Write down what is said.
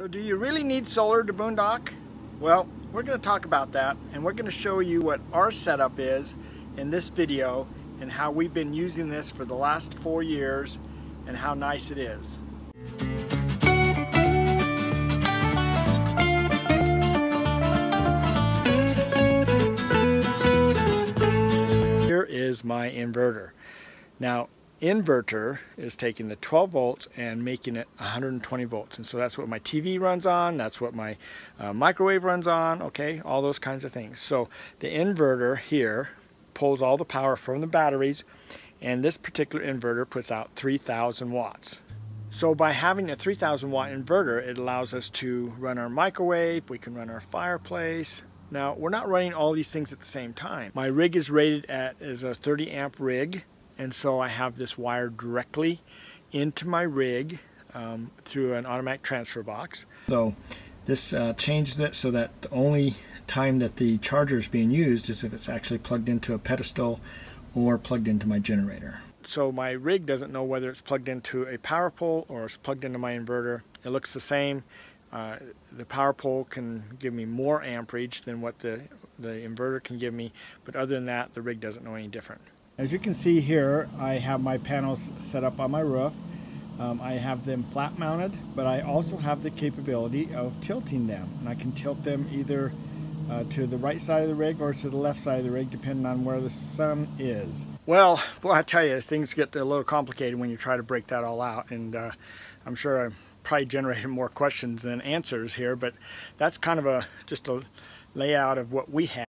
So do you really need solar to boondock? Well, we're going to talk about that and we're going to show you what our setup is in this video and how we've been using this for the last four years and how nice it is. Here is my inverter. Now inverter is taking the 12 volts and making it 120 volts. And so that's what my TV runs on that's what my uh, microwave runs on okay? All those kinds of things. So the inverter here pulls all the power from the batteries and this particular inverter puts out 3000 watts. So by having a 3000 watt inverter it allows us to run our microwave we can run our fireplace. Now we're not running all these things at the same time. My rig is rated at as a 30 amp rig and so I have this wired directly into my rig um, through an automatic transfer box. So this uh, changes it so that the only time that the charger is being used is if it's actually plugged into a pedestal or plugged into my generator. So my rig doesn't know whether it's plugged into a power pole or it's plugged into my inverter. It looks the same. Uh, the power pole can give me more amperage than what the, the inverter can give me, but other than that, the rig doesn't know any different. As you can see here, I have my panels set up on my roof. Um, I have them flat mounted, but I also have the capability of tilting them. And I can tilt them either uh, to the right side of the rig or to the left side of the rig, depending on where the sun is. Well, well, I tell you, things get a little complicated when you try to break that all out. And uh, I'm sure I'm probably generating more questions than answers here, but that's kind of a just a layout of what we have.